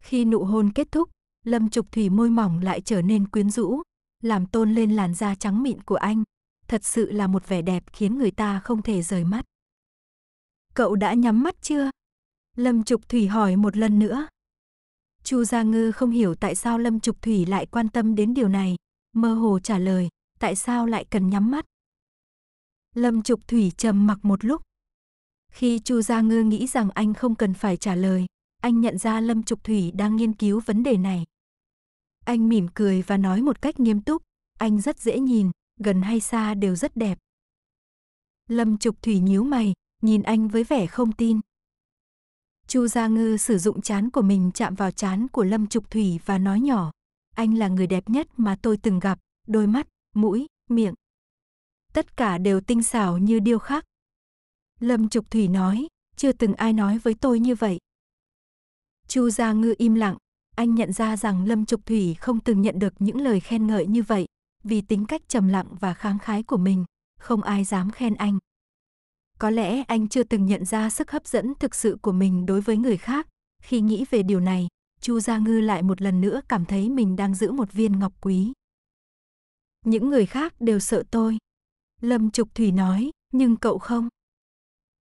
Khi nụ hôn kết thúc, Lâm Trục Thủy môi mỏng lại trở nên quyến rũ, làm tôn lên làn da trắng mịn của anh. Thật sự là một vẻ đẹp khiến người ta không thể rời mắt. Cậu đã nhắm mắt chưa? Lâm Trục Thủy hỏi một lần nữa. Chu Gia Ngư không hiểu tại sao Lâm Trục Thủy lại quan tâm đến điều này, mơ hồ trả lời, tại sao lại cần nhắm mắt. Lâm Trục Thủy trầm mặc một lúc. Khi Chu Gia Ngư nghĩ rằng anh không cần phải trả lời, anh nhận ra Lâm Trục Thủy đang nghiên cứu vấn đề này. Anh mỉm cười và nói một cách nghiêm túc, anh rất dễ nhìn, gần hay xa đều rất đẹp. Lâm Trục Thủy nhíu mày, nhìn anh với vẻ không tin. Chu Gia Ngư sử dụng chán của mình chạm vào chán của Lâm Trục Thủy và nói nhỏ, anh là người đẹp nhất mà tôi từng gặp, đôi mắt, mũi, miệng. Tất cả đều tinh xảo như điêu khắc. Lâm Trục Thủy nói, chưa từng ai nói với tôi như vậy. Chu Gia Ngư im lặng, anh nhận ra rằng Lâm Trục Thủy không từng nhận được những lời khen ngợi như vậy, vì tính cách trầm lặng và kháng khái của mình, không ai dám khen anh. Có lẽ anh chưa từng nhận ra sức hấp dẫn thực sự của mình đối với người khác. Khi nghĩ về điều này, Chu Gia Ngư lại một lần nữa cảm thấy mình đang giữ một viên ngọc quý. Những người khác đều sợ tôi. Lâm Trục Thủy nói, nhưng cậu không.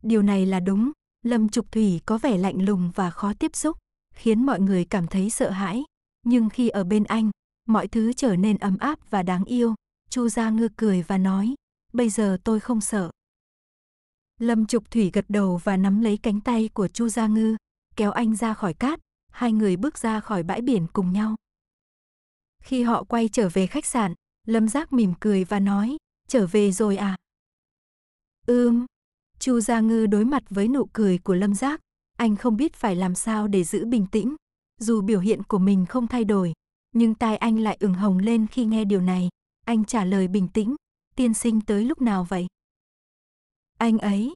Điều này là đúng, Lâm Trục Thủy có vẻ lạnh lùng và khó tiếp xúc, khiến mọi người cảm thấy sợ hãi. Nhưng khi ở bên anh, mọi thứ trở nên ấm áp và đáng yêu. Chu Gia Ngư cười và nói, bây giờ tôi không sợ. Lâm Trục Thủy gật đầu và nắm lấy cánh tay của Chu Gia Ngư, kéo anh ra khỏi cát, hai người bước ra khỏi bãi biển cùng nhau. Khi họ quay trở về khách sạn, Lâm Giác mỉm cười và nói, trở về rồi à? Ừm. Chu Gia Ngư đối mặt với nụ cười của Lâm Giác, anh không biết phải làm sao để giữ bình tĩnh. Dù biểu hiện của mình không thay đổi, nhưng tai anh lại ửng hồng lên khi nghe điều này. Anh trả lời bình tĩnh, tiên sinh tới lúc nào vậy? Anh ấy.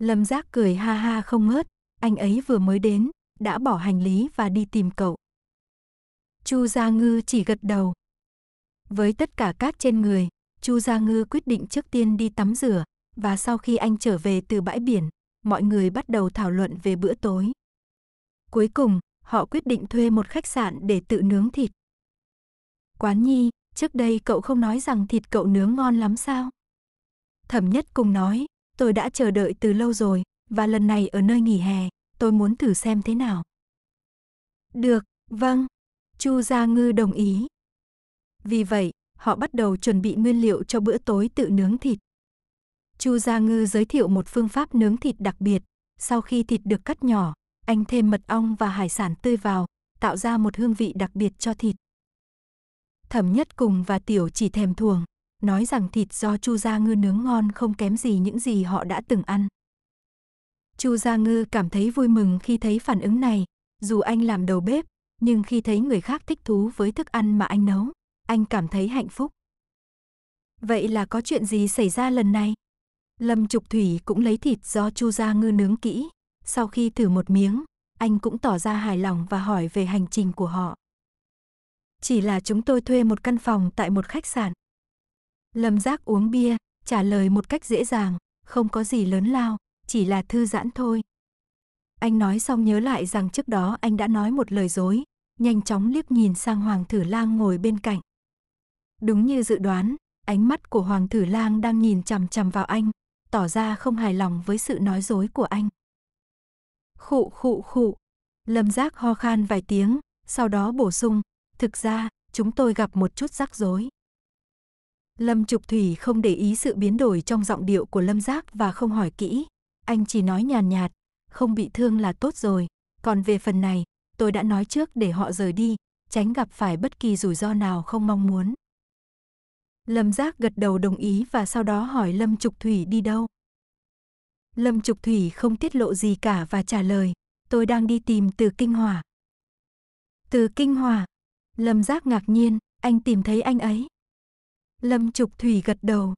Lâm Giác cười ha ha không ngớt, anh ấy vừa mới đến, đã bỏ hành lý và đi tìm cậu. Chu Gia Ngư chỉ gật đầu. Với tất cả cát trên người, Chu Gia Ngư quyết định trước tiên đi tắm rửa, và sau khi anh trở về từ bãi biển, mọi người bắt đầu thảo luận về bữa tối. Cuối cùng, họ quyết định thuê một khách sạn để tự nướng thịt. Quán Nhi, trước đây cậu không nói rằng thịt cậu nướng ngon lắm sao? Thẩm Nhất cùng nói, tôi đã chờ đợi từ lâu rồi, và lần này ở nơi nghỉ hè, tôi muốn thử xem thế nào. Được, vâng. Chu Gia Ngư đồng ý. Vì vậy, họ bắt đầu chuẩn bị nguyên liệu cho bữa tối tự nướng thịt. Chu Gia Ngư giới thiệu một phương pháp nướng thịt đặc biệt, sau khi thịt được cắt nhỏ, anh thêm mật ong và hải sản tươi vào, tạo ra một hương vị đặc biệt cho thịt. Thẩm Nhất cùng và Tiểu chỉ thèm thuồng, nói rằng thịt do Chu Gia Ngư nướng ngon không kém gì những gì họ đã từng ăn. Chu Gia Ngư cảm thấy vui mừng khi thấy phản ứng này, dù anh làm đầu bếp, nhưng khi thấy người khác thích thú với thức ăn mà anh nấu, anh cảm thấy hạnh phúc. Vậy là có chuyện gì xảy ra lần này? Lâm Trục Thủy cũng lấy thịt do Chu Gia Ngư nướng kỹ, sau khi thử một miếng, anh cũng tỏ ra hài lòng và hỏi về hành trình của họ. Chỉ là chúng tôi thuê một căn phòng tại một khách sạn. Lâm Giác uống bia, trả lời một cách dễ dàng, không có gì lớn lao, chỉ là thư giãn thôi. Anh nói xong nhớ lại rằng trước đó anh đã nói một lời dối, nhanh chóng liếc nhìn sang Hoàng Thử Lang ngồi bên cạnh. Đúng như dự đoán, ánh mắt của Hoàng Thử Lang đang nhìn chằm chằm vào anh, tỏ ra không hài lòng với sự nói dối của anh. Khụ khụ khụ, Lâm Giác ho khan vài tiếng, sau đó bổ sung, thực ra, chúng tôi gặp một chút rắc rối. Lâm Trục Thủy không để ý sự biến đổi trong giọng điệu của Lâm Giác và không hỏi kỹ, anh chỉ nói nhàn nhạt, không bị thương là tốt rồi, còn về phần này, tôi đã nói trước để họ rời đi, tránh gặp phải bất kỳ rủi ro nào không mong muốn. Lâm Giác gật đầu đồng ý và sau đó hỏi Lâm Trục Thủy đi đâu. Lâm Trục Thủy không tiết lộ gì cả và trả lời, tôi đang đi tìm từ Kinh Hòa. Từ Kinh Hòa? Lâm Giác ngạc nhiên, anh tìm thấy anh ấy. Lâm Trục Thủy gật đầu.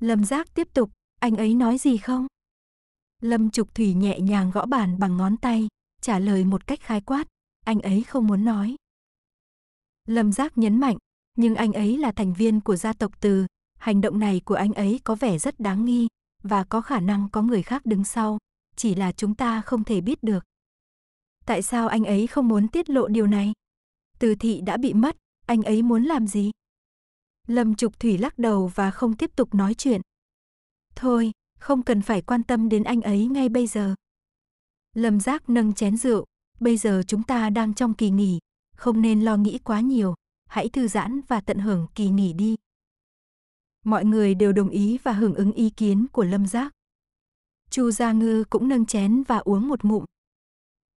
Lâm Giác tiếp tục, anh ấy nói gì không? Lâm Trục Thủy nhẹ nhàng gõ bàn bằng ngón tay, trả lời một cách khái quát, anh ấy không muốn nói. Lâm Giác nhấn mạnh, nhưng anh ấy là thành viên của gia tộc Từ, hành động này của anh ấy có vẻ rất đáng nghi, và có khả năng có người khác đứng sau, chỉ là chúng ta không thể biết được. Tại sao anh ấy không muốn tiết lộ điều này? Từ thị đã bị mất, anh ấy muốn làm gì? Lâm Trục Thủy lắc đầu và không tiếp tục nói chuyện. Thôi, không cần phải quan tâm đến anh ấy ngay bây giờ. Lâm Giác nâng chén rượu, bây giờ chúng ta đang trong kỳ nghỉ, không nên lo nghĩ quá nhiều, hãy thư giãn và tận hưởng kỳ nghỉ đi. Mọi người đều đồng ý và hưởng ứng ý kiến của Lâm Giác. Chu Gia Ngư cũng nâng chén và uống một ngụm.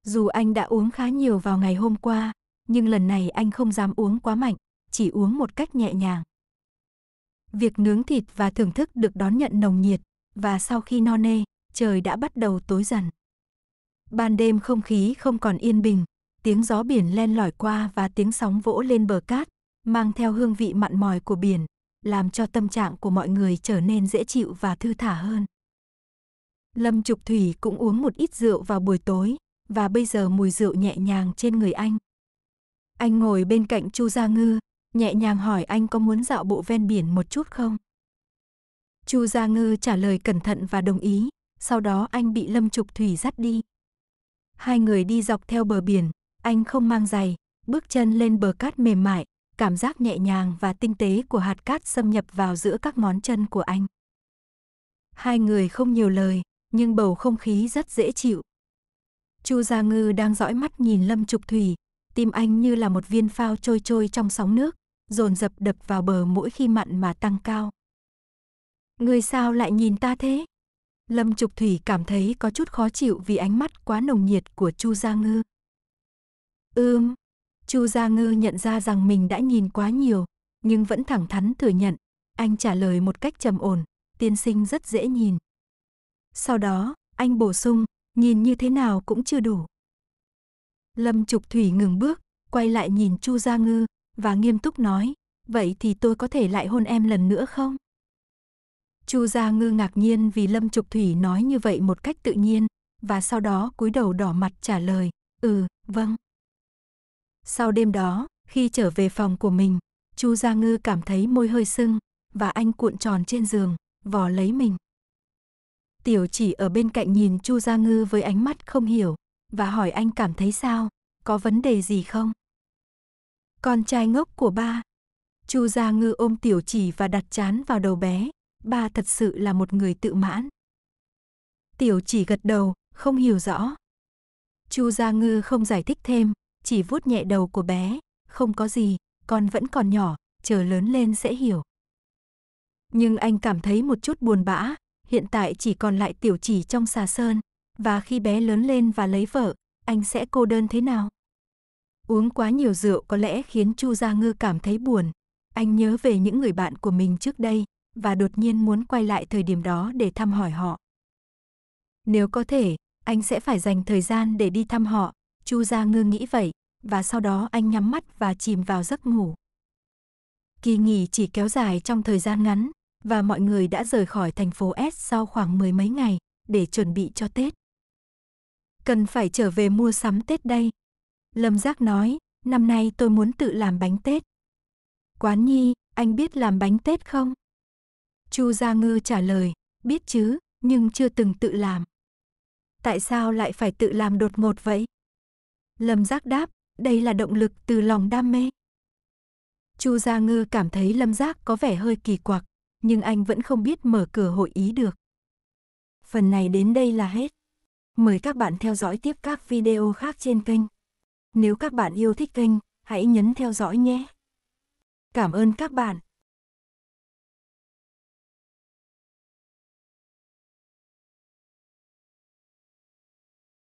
Dù anh đã uống khá nhiều vào ngày hôm qua, nhưng lần này anh không dám uống quá mạnh, chỉ uống một cách nhẹ nhàng. Việc nướng thịt và thưởng thức được đón nhận nồng nhiệt, và sau khi no nê, trời đã bắt đầu tối dần. Ban đêm không khí không còn yên bình, tiếng gió biển len lỏi qua và tiếng sóng vỗ lên bờ cát, mang theo hương vị mặn mòi của biển, làm cho tâm trạng của mọi người trở nên dễ chịu và thư thả hơn. Lâm Trục Thủy cũng uống một ít rượu vào buổi tối, và bây giờ mùi rượu nhẹ nhàng trên người anh. Anh ngồi bên cạnh Chu Gia Ngư, nhẹ nhàng hỏi anh có muốn dạo bộ ven biển một chút không? Chu Gia Ngư trả lời cẩn thận và đồng ý, sau đó anh bị Lâm Trục Thủy dắt đi. Hai người đi dọc theo bờ biển, anh không mang giày, bước chân lên bờ cát mềm mại, cảm giác nhẹ nhàng và tinh tế của hạt cát xâm nhập vào giữa các ngón chân của anh. Hai người không nhiều lời, nhưng bầu không khí rất dễ chịu. Chu Gia Ngư đang dõi mắt nhìn Lâm Trục Thủy, tim anh như là một viên phao trôi trôi trong sóng nước, dồn dập đập vào bờ mỗi khi mặn mà tăng cao. Người sao lại nhìn ta thế? Lâm Trục Thủy cảm thấy có chút khó chịu vì ánh mắt quá nồng nhiệt của Chu Gia Ngư. Ưm, Chu Gia Ngư nhận ra rằng mình đã nhìn quá nhiều, nhưng vẫn thẳng thắn thừa nhận. Anh trả lời một cách trầm ổn, tiên sinh rất dễ nhìn. Sau đó, anh bổ sung, nhìn như thế nào cũng chưa đủ. Lâm Trục Thủy ngừng bước, quay lại nhìn Chu Gia Ngư, và nghiêm túc nói, vậy thì tôi có thể lại hôn em lần nữa không? Chu Gia Ngư ngạc nhiên vì Lâm Trục Thủy nói như vậy một cách tự nhiên, và sau đó cúi đầu đỏ mặt trả lời, ừ, vâng. Sau đêm đó, khi trở về phòng của mình, Chu Gia Ngư cảm thấy môi hơi sưng, và anh cuộn tròn trên giường, vò lấy mình. Tiểu chỉ ở bên cạnh nhìn Chu Gia Ngư với ánh mắt không hiểu, và hỏi anh cảm thấy sao, có vấn đề gì không? Con trai ngốc của ba. Chu Gia Ngư ôm Tiểu chỉ và đặt chán vào đầu bé, ba thật sự là một người tự mãn. Tiểu chỉ gật đầu, không hiểu rõ. Chu Gia Ngư không giải thích thêm, chỉ vuốt nhẹ đầu của bé, không có gì, con vẫn còn nhỏ, chờ lớn lên sẽ hiểu. Nhưng anh cảm thấy một chút buồn bã, hiện tại chỉ còn lại tiểu chỉ trong xà sơn, Và khi bé lớn lên và lấy vợ, anh sẽ cô đơn thế nào? Uống quá nhiều rượu có lẽ khiến Chu Gia Ngư cảm thấy buồn. Anh nhớ về những người bạn của mình trước đây và đột nhiên muốn quay lại thời điểm đó để thăm hỏi họ. Nếu có thể, anh sẽ phải dành thời gian để đi thăm họ, Chu Gia Ngư nghĩ vậy, và sau đó anh nhắm mắt và chìm vào giấc ngủ. Kỳ nghỉ chỉ kéo dài trong thời gian ngắn, và mọi người đã rời khỏi thành phố S sau khoảng mười mấy ngày, để chuẩn bị cho Tết. Cần phải trở về mua sắm Tết đây. Lâm Giác nói, năm nay tôi muốn tự làm bánh Tết. Quán Nhi, anh biết làm bánh Tết không? Chu Gia Ngư trả lời, biết chứ, nhưng chưa từng tự làm. Tại sao lại phải tự làm đột ngột vậy? Lâm Giác đáp, đây là động lực từ lòng đam mê. Chu Gia Ngư cảm thấy Lâm Giác có vẻ hơi kỳ quặc, nhưng anh vẫn không biết mở cửa hội ý được. Phần này đến đây là hết. Mời các bạn theo dõi tiếp các video khác trên kênh. Nếu các bạn yêu thích kênh, hãy nhấn theo dõi nhé. Cảm ơn các bạn.